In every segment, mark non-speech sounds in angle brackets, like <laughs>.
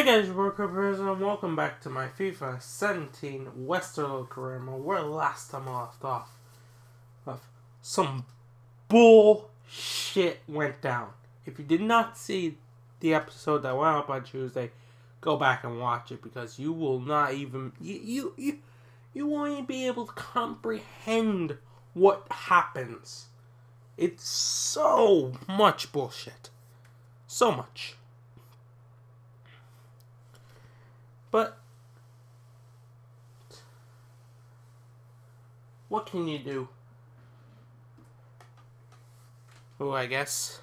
Hey guys, Workers, and welcome back to my FIFA 17 Westerlo career mode, where last time I left off, of some bullshit went down. If you did not see the episode that went up on Tuesday, go back and watch it because you will not even you you you, you won't even be able to comprehend what happens. It's so much bullshit. So much. But what can you do? Oh, I guess.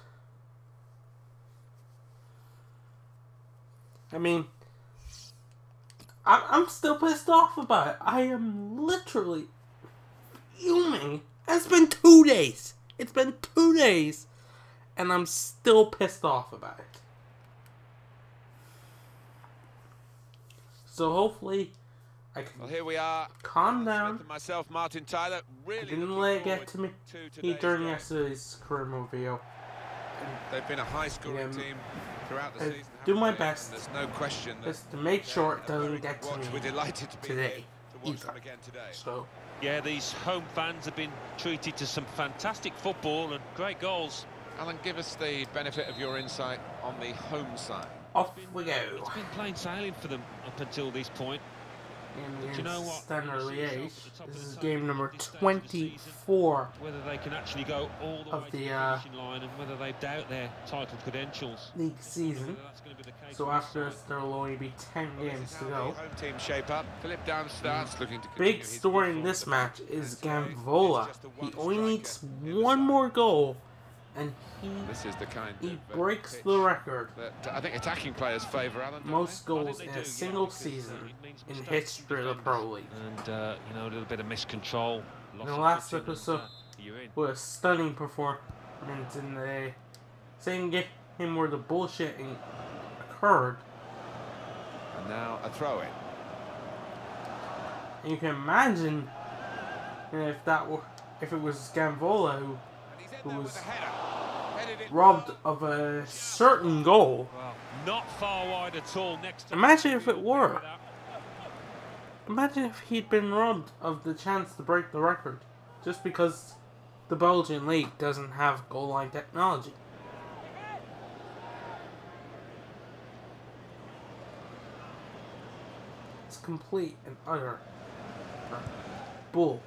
I mean, I- I'm still pissed off about it. I am literally fuming. It's been two days. It's been two days, and I'm still pissed off about it. So hopefully, I can Well, here we are. calm Smith down. and myself, Martin Tyler, really I didn't let it get to me to he today's during game. yesterday's career mode video. They've been a high-scoring Yeah, team throughout the I season. do my they? best There's no question that Just to make sure it they're doesn't get to watch. me We're delighted to be today here to watch them again today. So Yeah, these home fans have been treated to some fantastic football and great goals. Alan, give us the benefit of your insight on the home side. Off we go. It's been plain sailing for them up until this point. And Do you know what? Standard You see Liège. yourself at the top This is the game number at this stage of the 24. Whether they can actually go all the Of way the, to the uh, finishing line and whether they doubt their title credentials. league season. that's going to be the case So after this, there will only be 10 Well, games to go. home team shape up. Philip Down starts looking to Big story in this match is And today Gamvola. is just a He only needs one more goal, and he This is the kind he of uh, breaks pitch the record. that uh, I think attacking players favour Alan. Most they? I think goals in a single because, uh, season it in history of the Pro League. And, uh, you know, a little bit of miscontrol. In loss the last footing and, episode, uh, you're with a stunning performance in the same game where the bullshit occurred. And now a throw in. And you can imagine if that were if it was Gamvola who And he's in Who was with a header. Headed in robbed of a certain goal. Well, not far wide at all next Imagine if it were. Imagine if he'd been robbed of the chance to break the record just because the Belgian league doesn't have goal line technology. It's complete and utter bull.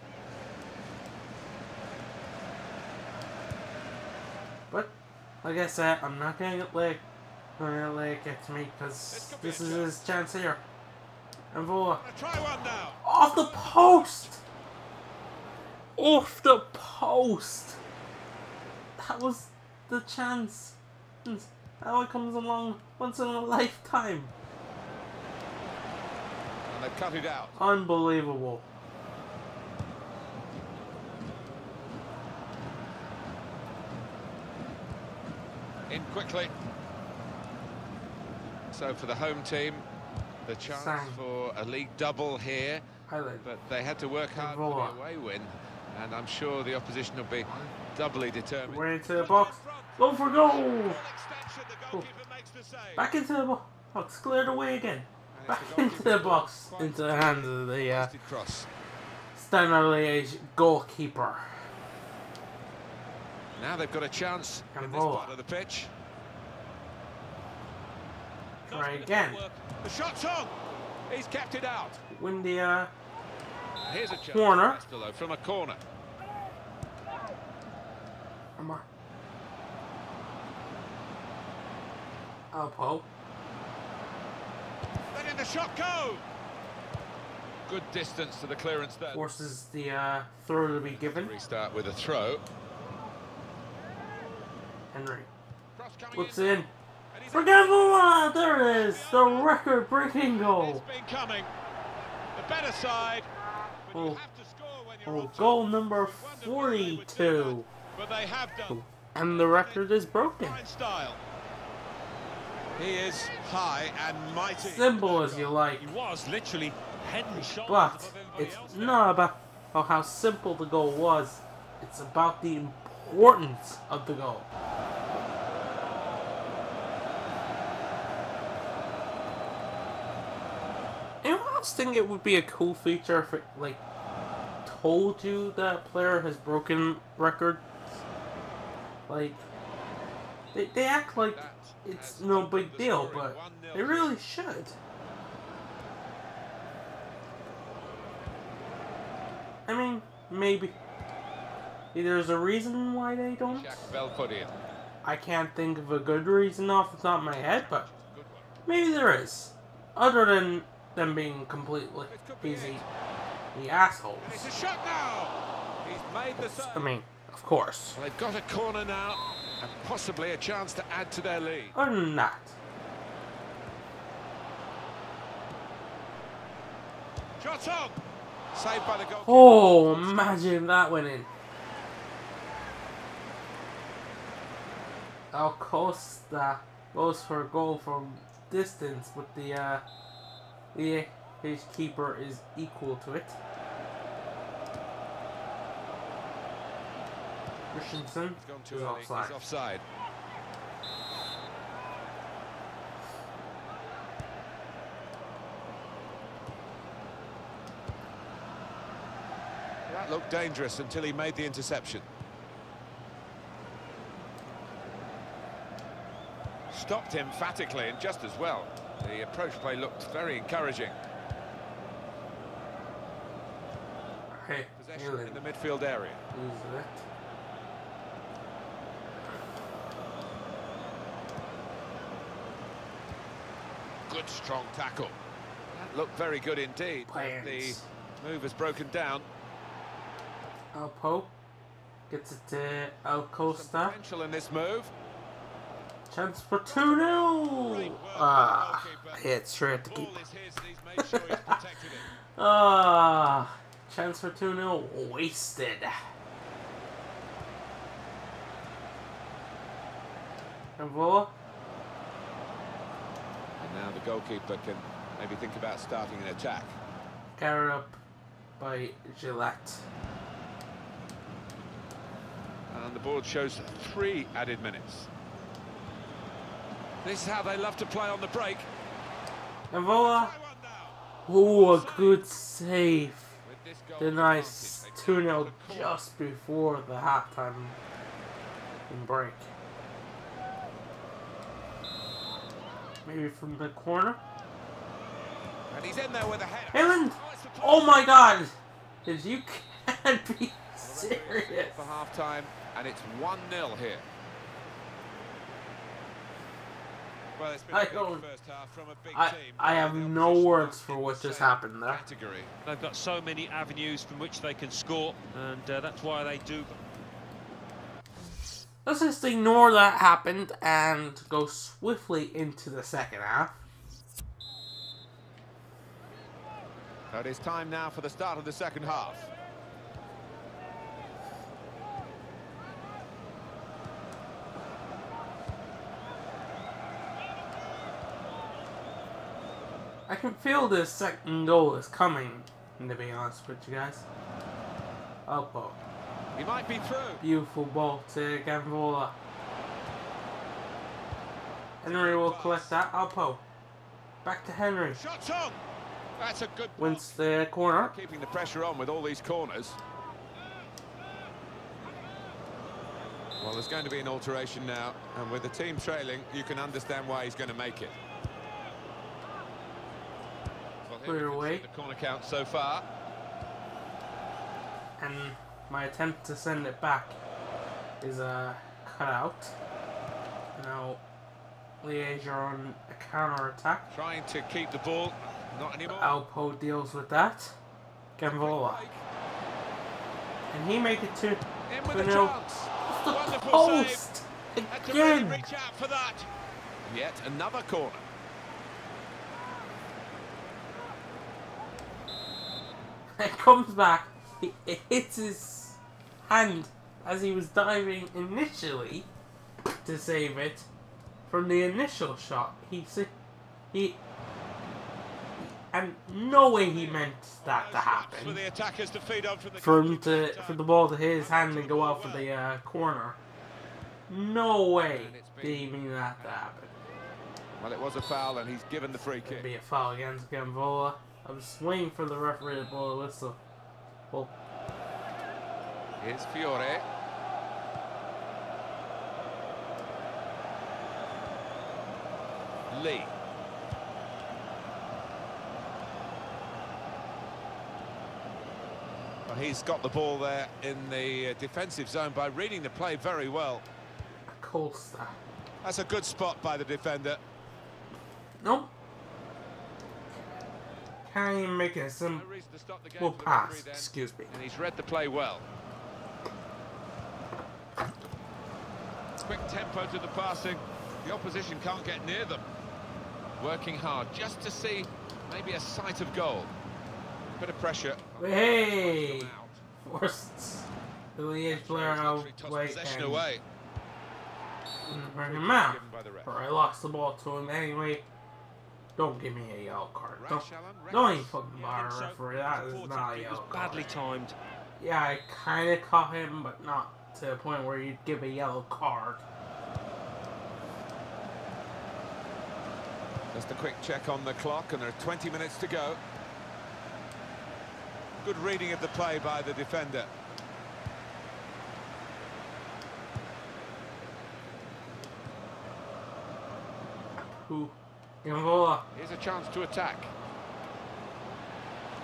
But like I said, I'm not gonna get let, I'm not gonna let it get to me because This this could be is his chance here. And Vola. Try one now. Off the post! Off the post! That was the chance. How it comes along once in a lifetime. And they've cut it out. Unbelievable. In quickly. So for the home team, the chance for a league double here, but they had to work hard for the away win, and I'm sure the opposition will be doubly determined. Way into the box. Go for goal! Full extension, the goalkeeper makes the save. Back into the box. Cleared away again. Back into the box. Into the hands of the uh, wasted cross. Standard Liège goalkeeper. Now they've got a chance in this part of the pitch. Try again. The shot's on. He's kept it out. Win the uh, here's a. Corner. Westerlo from a corner. Come on. Alpo. Letting the shot go. Good distance to the clearance there. forces the uh, throw to be given. Restart with a throw. Henry Cross in. in. And he's For There it is! The record breaking goal! It's been coming. The better side. But Oh. have to score when Oh, goal number You wonder whether they would do 42. But they have done. And the record is broken. He is high and mighty. Simple as you like. He was literally head and shoulders But it's not about how simple the goal was. It's about the importance of the goal. almost think it would be a cool feature if it like told you that a player has broken records. Like they, they act like it's no big deal, but 1-0 they really should. I mean, maybe. There's a reason why they don't. I can't think of a good reason off the top of my head, but maybe there is. Other than them being completely easy, the assholes. It's a shot now. He's made the I mean, of course. Well, they've got a corner now and possibly a chance to add to their lead. Other than that, Shot on. Saved by the goalkeeper. oh, imagine that went in. Alcosta goes for a goal from distance, but the uh, the his keeper is equal to it. Christensen He's gone too is offside. He's offside. That looked dangerous until he made the interception. Stopped emphatically and just as well. The approach play looked very encouraging. Hey, Possession in the midfield area. Good strong tackle. That looked very good indeed. The move has broken down. Alpo gets it to Some Alcosta. potential in this move. Chance for 2 0. Ah, hit straight at the keeper. is his he's made sure he's protected it. <laughs> Ah, chance for 2 0 wasted. Cavola, And now the goalkeeper can maybe think about starting an attack. carried up by Gillette. And the board shows three added minutes. This is how they love to play on the break. One oh, a good save. The nice 2 come 0 to the corner. just before the halftime break. Maybe from the corner. And he's in there with a header. Haaland! Oh, my god! Because you <laughs> can't be serious. For half time, and it's 1 0 here. Well, it's been I a don't- first half from a big I, team. I have no words for what just same happened there. Category. They've got so many avenues from which they can score, and uh, that's why they do. Let's just ignore that happened and go swiftly into the second half. So it is time now for the start of the second half. I can feel this second goal is coming, to be honest with you guys. Oh, Alpo. He might be through. Beautiful ball to Gambola. Henry will collect that. Oh, Alpo. Back to Henry. Shots on. That's a good. Wins the corner. Keeping the pressure on with all these corners. Well, there's going to be an alteration now, and with the team trailing, you can understand why he's going to make it. We can away. The corner count so far. And my attempt to send it back is uh, cut out. Now, Liège are on a counter attack. Trying to keep the ball. Not anymore. Alpo deals with that. Gambola. Break. And he make it to In with a chance. the Wonderful post save. Had to really again. reach out for that. Yet another corner. It <laughs> comes back. It hits his hand as he was diving initially to save it from the initial shot. He he and no way he meant that to For happen. the attackers to feed on from the For him to for the ball to hit his hand and go out for the uh, corner. No way did he mean that to happen. Well, it was a foul, and he's given the free It'd kick. be a foul against Gambola. I was waiting for the referee to blow a whistle. Well, Here's Fiore. Lee. Well, he's got the ball there in the uh, defensive zone by reading the play very well. Costa. That's a good spot by the defender. Nope. Can't even make a No simple reason to the well, pass. Excuse me. And he's read the play well. Quick tempo to the passing. The opposition can't get near them. Working hard just to see maybe a sight of goal. Bit of pressure. Hey! Forced the Liège player out way possession away. him out. Given by the ref. Or I lost the ball to him anyway. Don't give me a yellow card. Don't, don't even fucking Yeah, bother, so. referee. That is not a Unfortunately, it was yellow card. badly timed. Yeah, I kind of caught him, but not to the point where you'd give a yellow card. Just a quick check on the clock, and there are 20 minutes to go. Good reading of the play by the defender. Who? Here's a chance to attack.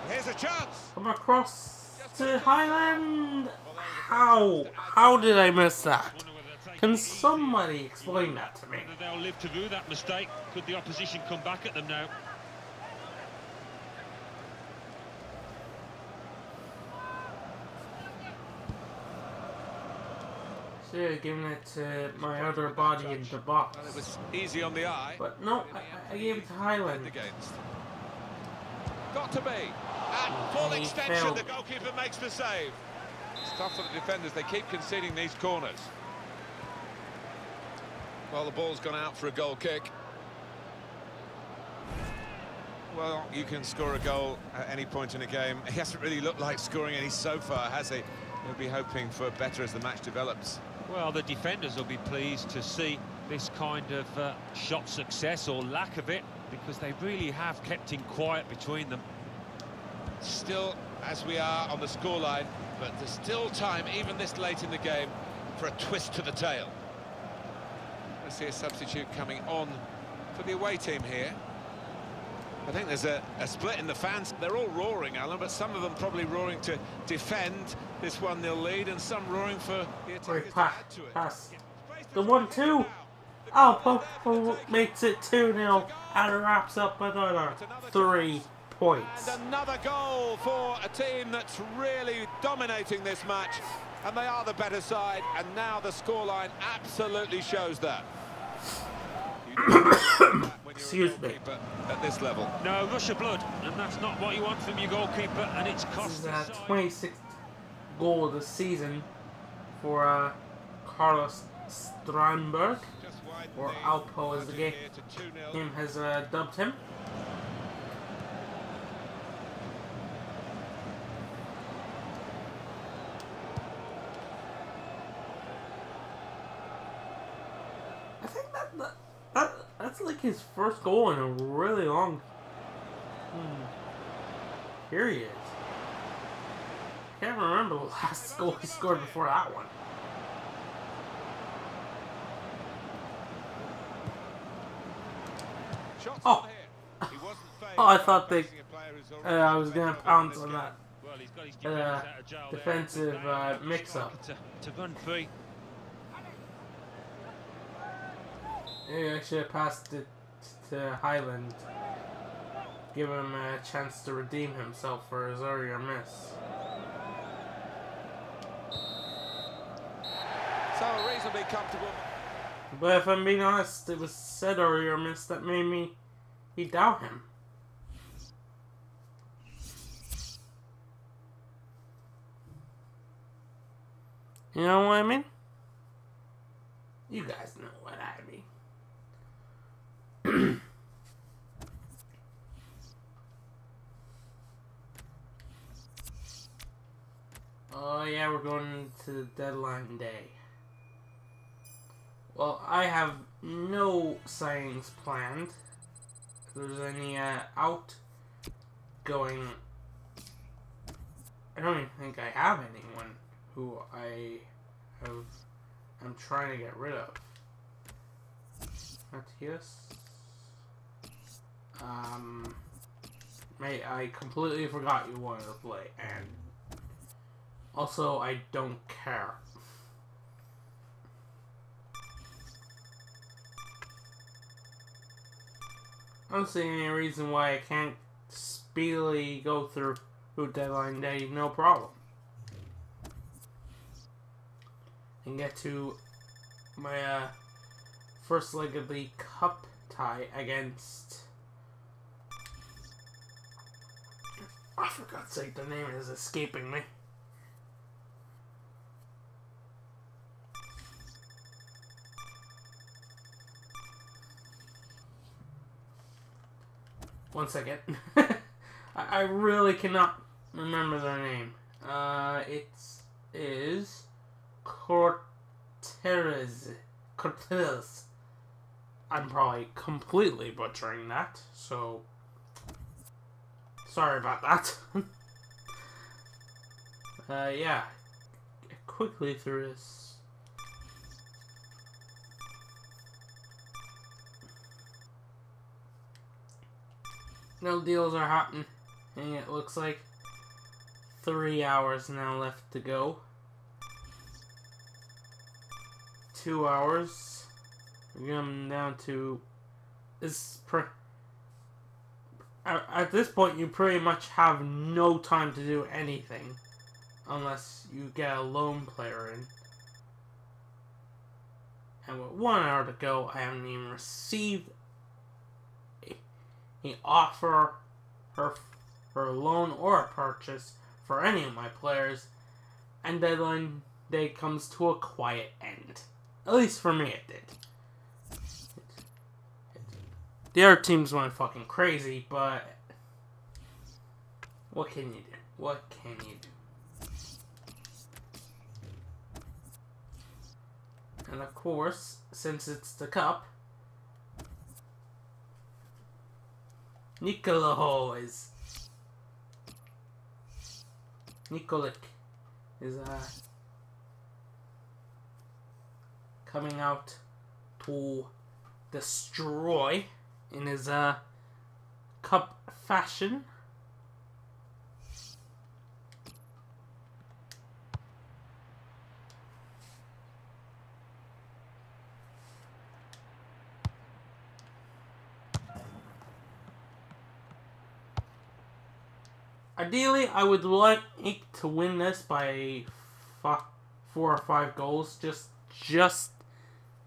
Here's a chance. Come across to Highland. How? How did I miss that? Wonder whether they'll take Can somebody explain that to me? They'll live to do that mistake. Could the opposition come back at them now? Should have given it to my other body in the box. Well, it was easy on the eye. But no, I, I gave it to Highland. against. Got to be. At oh, full He extension, failed. the goalkeeper makes the save. It's tough for the defenders. They keep conceding these corners. Well, the ball's gone out for a goal kick. Well, you can score a goal at any point in a game. He hasn't really looked like scoring any so far, has he? He'll be hoping for better as the match develops. Well, the defenders will be pleased to see this kind of uh, shot success or lack of it because they really have kept him quiet between them. Still, as we are on the scoreline, but there's still time, even this late in the game, for a twist to the tail. I see a substitute coming on for the away team here. I think there's a, a split in the fans. They're all roaring, Alan, but some of them probably roaring to defend this 1-0 lead, and some roaring for the attackers to add to it. pass. The one-two. Oh, Alpo makes it 2-0 and wraps up another three points. And another goal for a team that's really dominating this match. And they are the better side, and now the scoreline absolutely shows that. <coughs> <coughs> You don't do that when you're a Excuse me. At this level. No, rush of blood, and that's not what you want from your goalkeeper, and it's This cost is the 26th goal of the season for uh, Carlos Strandberg. Just widen Or the Alpo as the margin game here to 2-0. Him has uh, dubbed him. I think that, that, that that's like his first goal in a really long hmm, period. Can't remember the <laughs> last goal he scored before that one. Oh. on here. He wasn't <laughs> phased Oh, I thought they- facing a player Uh, I was gonna pounce on that. Well, he's got his Uh, defenders out of jail there. defensive, uh, mix-up. To run free. Maybe I should have passed it to Highland. Give him a chance to redeem himself for his earlier miss. So reasonably comfortable. But if I'm being honest, it was said earlier miss that made me he doubt him. You know what I mean? You guys know what I mean. <clears throat> oh yeah, we're going to the deadline day. Well, I have no signings planned. If there's any uh, going. I don't even think I have anyone who I have. I'm trying to get rid of. Matthias. Um. Mate, I completely forgot you wanted to play, and also I don't care. I don't see any reason why I can't speedily go through deadline day, no problem. And get to my uh, first leg of the cup tie against. Oh, for God's sake, the name is escaping me. One second. <laughs> I, I really cannot remember their name. Uh, it is Cortez. Cortez. I'm probably completely butchering that, so sorry about that. <laughs> uh, yeah, quickly through this. No deals are happening, and it looks like three hours now left to go. Two hours. We're coming down to this. At, this point, you pretty much have no time to do anything unless you get a lone player in. And with one hour to go, I haven't even received a offer for, for a loan or a purchase for any of my players, and deadline day comes to a quiet end. At least for me, it did. The other teams went fucking crazy, but what can you do? What can you do? And of course, since it's the cup, Nicola is Nikolic is uh, coming out to destroy in his uh, cup fashion. Ideally, I would like to win this by four or five goals, just just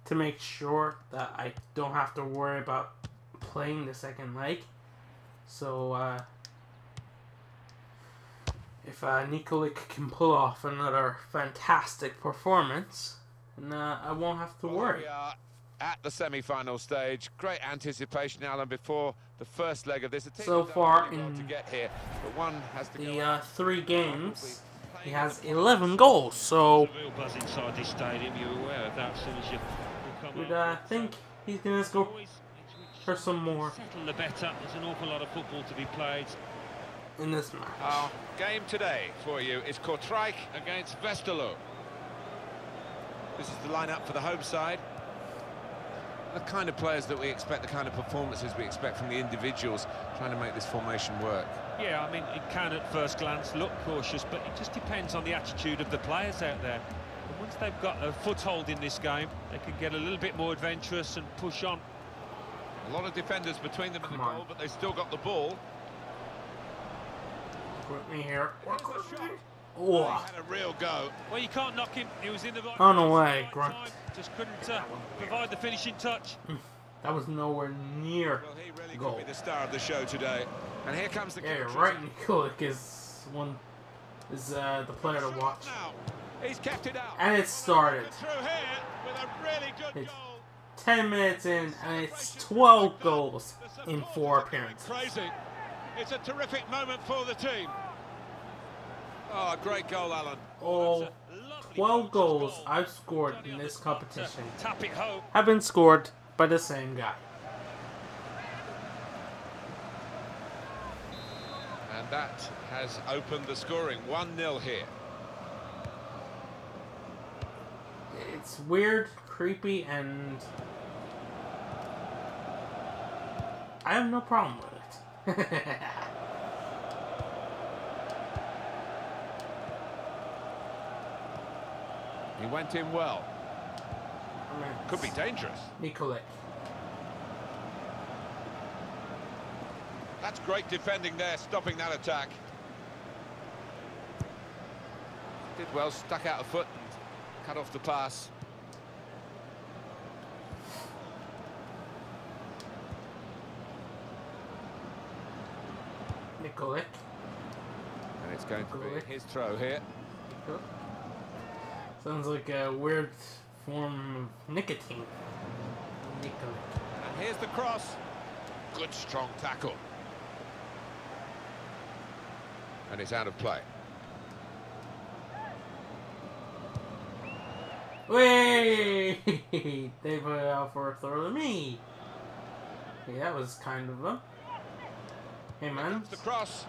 to make sure that I don't have to worry about playing the second leg. So, uh, if uh, Nikolic can pull off another fantastic performance, then uh, I won't have to worry We are at the semi-final stage. Great anticipation, Alan, before the first leg of this. So far in to get here, but one has to the uh, three games, he has 11 goals. So would uh, think he's gonna go for some more. Settle the better. There's an awful lot of football to be played in this match. Our game today for you is Kortrijk against Westerlo. This is the lineup for the home side the kind of players that we expect, the kind of performances we expect from the individuals trying to make this formation work. Yeah, I mean, it can at first glance look cautious, but it just depends on the attitude of the players out there. And once they've got a foothold in this game, they can get a little bit more adventurous and push on. A lot of defenders between them Come and the on. goal, but they still got the ball. Put me here. Oh. He had a real go. Well, you can't knock him. He was in the right On the place way, at the right Grunt. Just couldn't uh, provide the finishing touch. That was nowhere near Well, he really goal. could be the star of the show today. And here comes the Yeah, you're counter. right. Nikolic is one is uh, the player to watch. Now, he's kept it out. And it started. Through here with a really good It's goal. 10 minutes in, and it's 12 goals in four appearances. Crazy. It's a terrific moment for the team. Oh, great goal, Alan. All That's a lovely 12 goals. I've scored in this competition Tap it home. have been scored by the same guy. And that has opened the scoring. 1-0 here. It's weird, creepy, and I have no problem with it. <laughs> He went in well. Could be dangerous. Nikolic. That's great defending there, stopping that attack. Did well, stuck out a foot and cut off the pass. Nikolic. And it's going to Good. be his throw here. Sounds like a weird form of nicotine. Nikolic. And here's the cross. Good strong tackle. And it's out of play. Wait! <laughs> they put it out for a throw to me. Hey, that was kind of a. Hey man, the cross.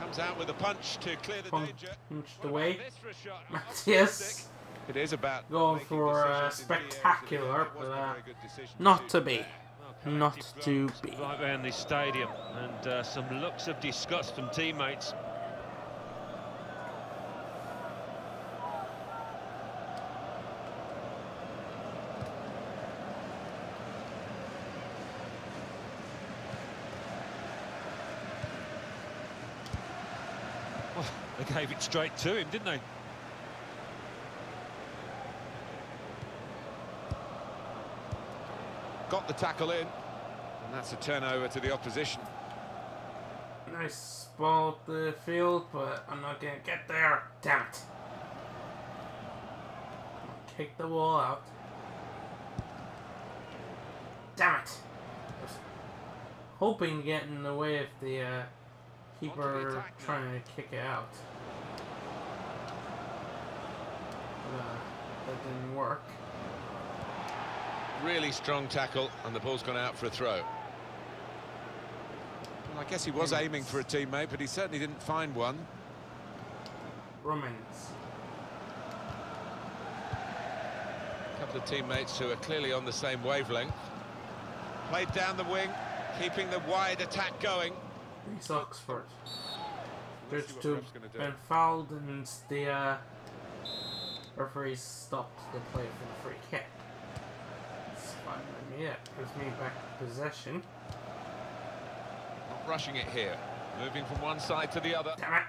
Comes out with a punch to clear the Pun- danger. punched What away. about for a shot? Matthias. It is about Going for, uh, decisions in key areas of the spectacular, but, uh, very good decision not to be. Not to be. Right around this stadium, and uh, some looks of disgust from teammates. Well, they gave it straight to him, didn't they? Got the tackle in. And that's a turnover to the opposition. nice ball up the field, but I'm not gonna get there. Damn it! Kick the ball out. Damn it! Was hoping to get in the way of the uh, keeper trying to kick it out. But, uh, that didn't work. Really strong tackle, and the ball's gone out for a throw. Well, I guess he was aiming for a teammate, but he certainly didn't find one. Romans. A couple of teammates who are clearly on the same wavelength. Played down the wing, keeping the wide attack going. Reece Oxford. There's see what to ref's gonna do. been fouled and the uh, referee stopped the play for the free kick. It's fine with me. That gives me back possession. Not rushing it here. Moving from one side to the other. Damn it!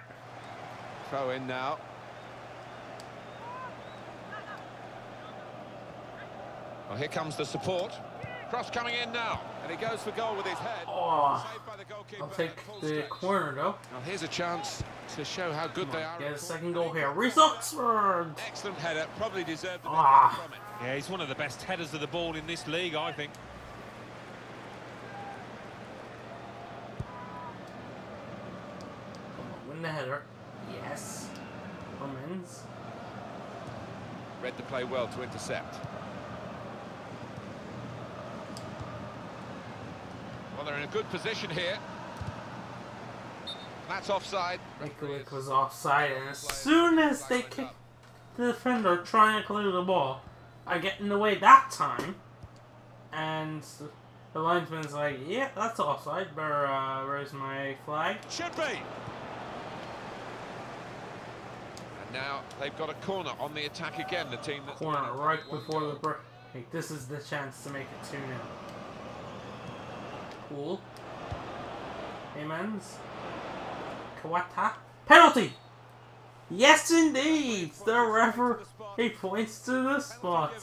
Throw in now. Well, here comes the support. Cross coming in now. And he goes for goal with his head. Oh, Saved by the goalkeeper I'll take the corner though. Now here's a chance to show how good they are. Get a at second goal here. Reece Oxford! Excellent header. Probably deserved the Ah. from it. Yeah, he's one of the best headers of the ball in this league, I think. Win the header. Yes. Romans. Read the play well to intercept. Well, they're in a good position here. That's offside. Nikolic was offside, and as soon as they kick the defender trying to clear the ball, I get in the way that time, and the linesman's like, "Yeah, that's offside. Better uh, raise my flag." Should be. And now they've got a corner on the attack again. The team that's Corner right before goal. the break. Hey, this is the chance to make it two 0 Cool. Amens. Kawata. Penalty. Yes, indeed. The referee he points to the spot.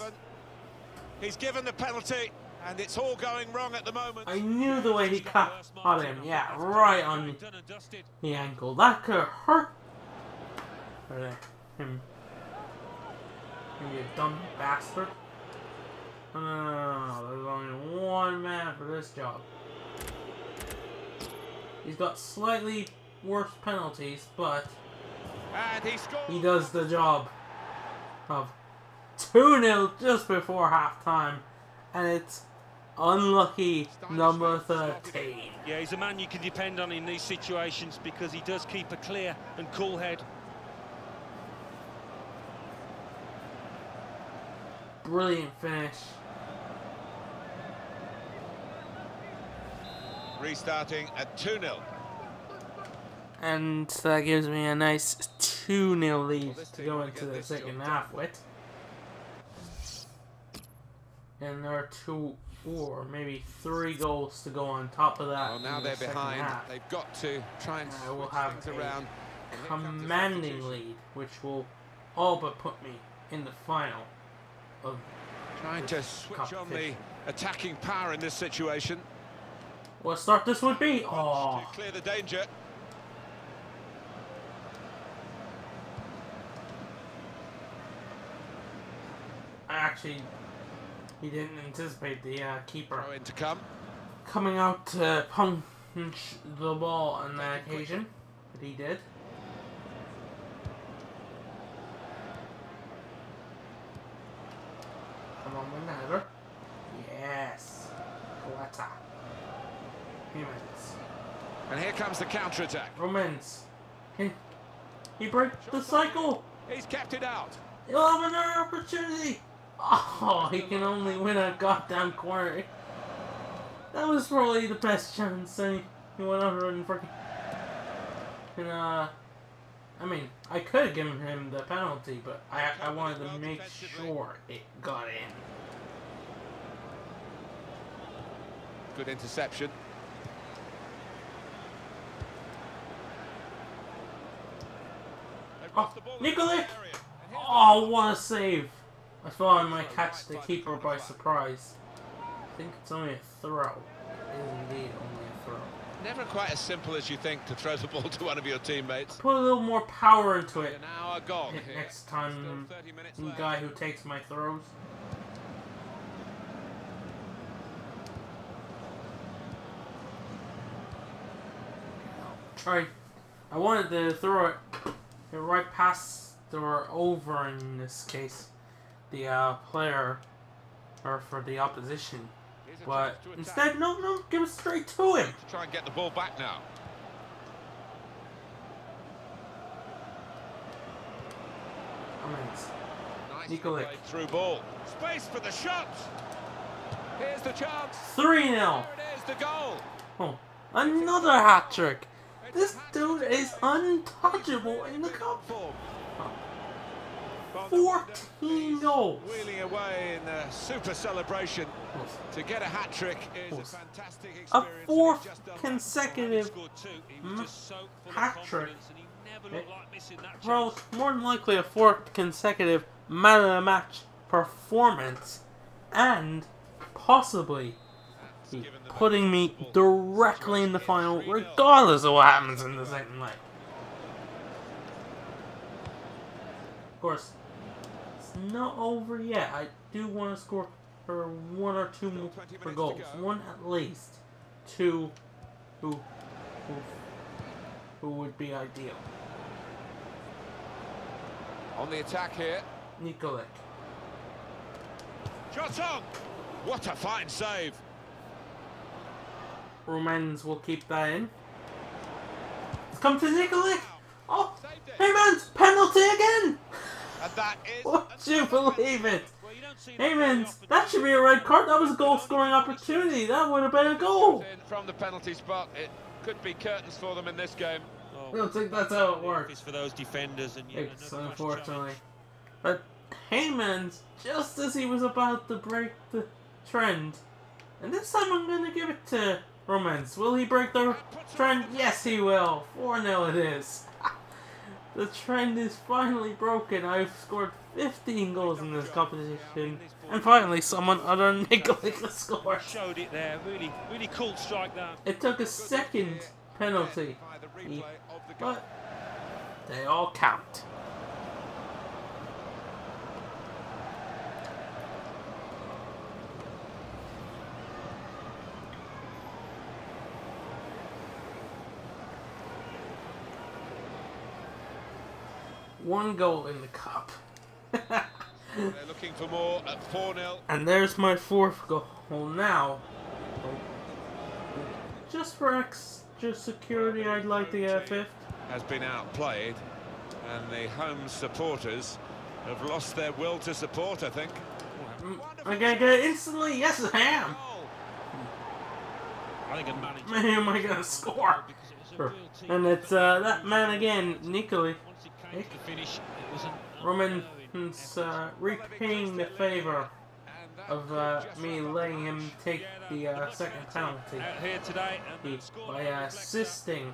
He's given the penalty, and it's all going wrong at the moment. I knew the way he cut on him. Yeah, right on Done and dusted. the ankle. That could hurt. Uh, him. You dumb bastard. No, no, no, no, no. There's only one man for this job. He's got slightly worse penalties, but And he he does the job of 2 0 just before halftime. And it's unlucky number 13. Yeah, he's a man you can depend on in these situations because he does keep a clear and cool head. Brilliant finish. Restarting at 2-0. And that gives me a nice 2 0 lead Well, to go into the second half with. And there are two or maybe three goals to go on top of that. Well, now the they're behind. half. They've got to try and I will have things a around. And here comes the commanding lead, which will all but put me in the final of Trying to switch on the attacking power in this situation. what start this would be. To Oh, clear the danger. Actually, he didn't anticipate the uh, keeper come. coming out to punch the ball on that occasion, but he did. Come on, win the header. Yes. Humans. And here comes the counter-attack. Romans. He, he broke the cycle. He's kept it out. He'll have another opportunity. Oh, he can only win a goddamn corner. That was probably the best chance. And he, he went over and freaking. And uh, I mean, I could have given him the penalty, but I I wanted to make sure it got in. Good interception. Oh, lost the ball in the Nikolic! area. And here's Oh, what a save! I thought I might catch the keeper by surprise. I think it's only a throw. It is indeed only a throw. Never quite as simple as you think to throw the <laughs> ball to one of your teammates. Put a little more power into it. An hour gone Next time, Still 30 minutes the guy who takes my throws. Try. I wanted to throw it right past or over in this case, the uh, player or for the opposition. But chance to attack. instead, no, no, give it straight to him. To try and get the ball back now. Cummins. Nicely Nikolic. through ball. Space for the shot. Here's the chance. 3 0. There the goal. Oh, another hat trick. This dude is untouchable in the cup. Form. Oh. Van der Wonder 14 is goals. Wheeling away in a super celebration. To get a hat trick is a fantastic experience. he's fourth just done that. consecutive Scored two. He was just so full Hat trick. confidence and he never looked like missing that well, more than likely a fourth consecutive man of the match performance, and possibly That's be given them a putting me directly in the final, regardless of what happens in the second leg. Of course, it's not over yet. I do want to score for one or two more for goals. go. One at least. Two, who, who, who would be ideal. On the attack here. Nikolic. Shot on. What a fine save. Romans will keep that in. It's come to Nikolic. Oh, hey man, penalty again! <laughs> And that is Would you believe it? Well, you don't see Hey that man, that should be a red card. That was a goal scoring opportunity. That would have been a goal. from the penalty spot. It could be curtains for them in this game. Oh, I don't think that's how it works. for those defenders and It's unfortunately. challenge. But Heyman's just as he was about to break the trend. And this time I'm going to give it to Romans. Will he break the trend? Yes, he will. 4 0 it is. The trend is finally broken. I've scored 15 goals in this competition. And finally, someone other than Nikolic scored. Showed it there, really, really cool strike that. It took a second penalty, By the replay of the goal. but they all count. One goal in the cup. They're looking for more at 4 0. And there's my fourth goal now. Just for extra security, I'd like the get a fifth. Has been outplayed, and the home supporters have lost their will to support, I think. Mm, I'm gonna get it instantly. Yes, I am. Goal. I think a manager... Man, am I gonna score? Because it was a Sure. real team And it's uh, that man again, Nikoli. Once it came to the finish, it was an Roman's uh, repaying the favor of uh, me letting him take the uh, second penalty here today. He- by assisting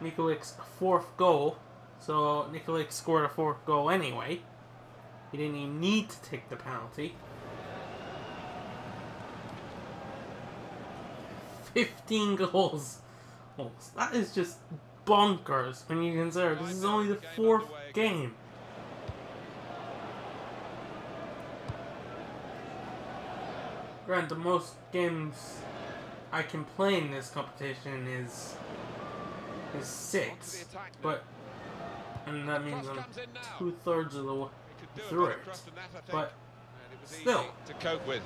Nikolic's fourth goal. So Nikolic scored a fourth goal anyway. He didn't even need to take the penalty. 15 <laughs> goals. That is just bonkers when you consider this is only the fourth game. Grant, the most games I can play in this competition is is six, but and that means I'm comes in now. two thirds of the way He could do a through it. across the net, I think. But it was still. easy to cope with.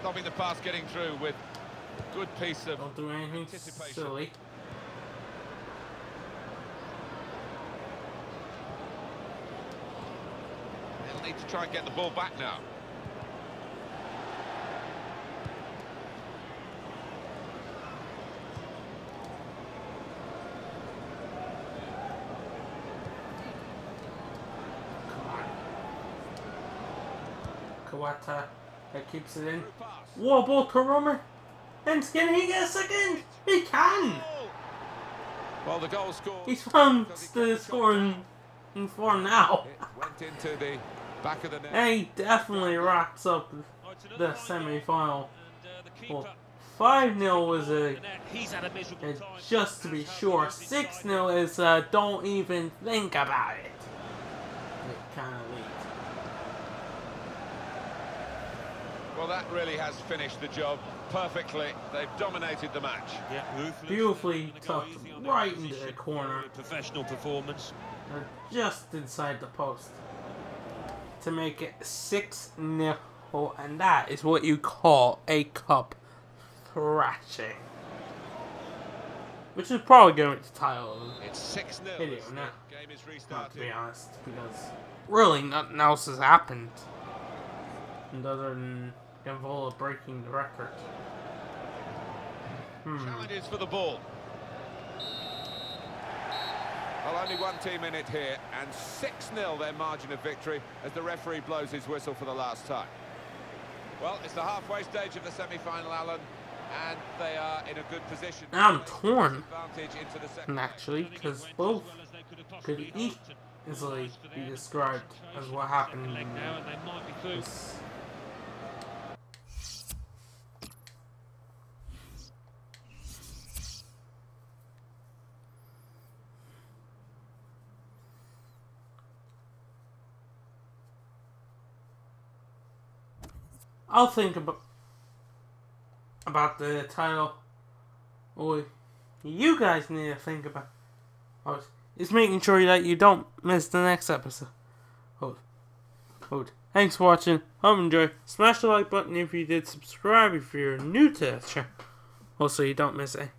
Stopping the pass getting through with good piece of don't do anything silly. They'll need to try and get the ball back now. Kawata that keeps it in. Whoa, ball to Romer. And can he get a second? He can! Well, the goal scored. He's found the scoring in form now. Went into the back of the net. And he definitely wraps up the semi there. final. And, the keeper Well, 5 0 was a. the net. He's had a And just to be sure, 6 side. 0 is uh, don't even think about it. It kind of leads. Well, that really has finished the job perfectly. They've dominated the match. Yeah, ruthless. Beautifully tucked easy on the right into the corner. Professional performance. They're just inside the post to make it 6 0. And that is what you call a cup thrashing. Which is probably going to title, It's 6 0. Video now. Game is not to be honest, because really nothing else has happened. And other than Gavola breaking the record. Hmm. Challenges for the ball. Well, only one team in it here, and 6-0 their margin of victory as the referee blows his whistle for the last time. Well, it's the halfway stage of the semi-final, Alan, and they are in a good position. Now I'm torn. Advantage into the second. Naturally, I think it because went both well as they could have could possibly e- hoped, and easily be described as what happened in now, and they might be through. this. I'll think about about the title. Or you guys need to think about. Oh, it's making sure that you don't miss the next episode. Hold. Hold. Thanks for watching. Hope you enjoy. Smash the like button if you did. Subscribe if you're new to this channel. Also, you don't miss it.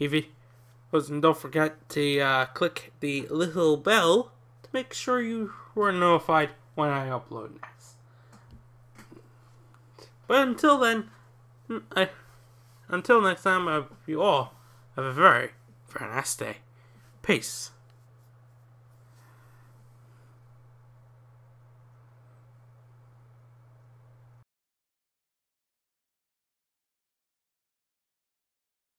If you. And don't forget to uh, click the little bell to make sure you were notified when I upload next. But until then, I, until next time, I hope you all have a very, very nice day. Peace.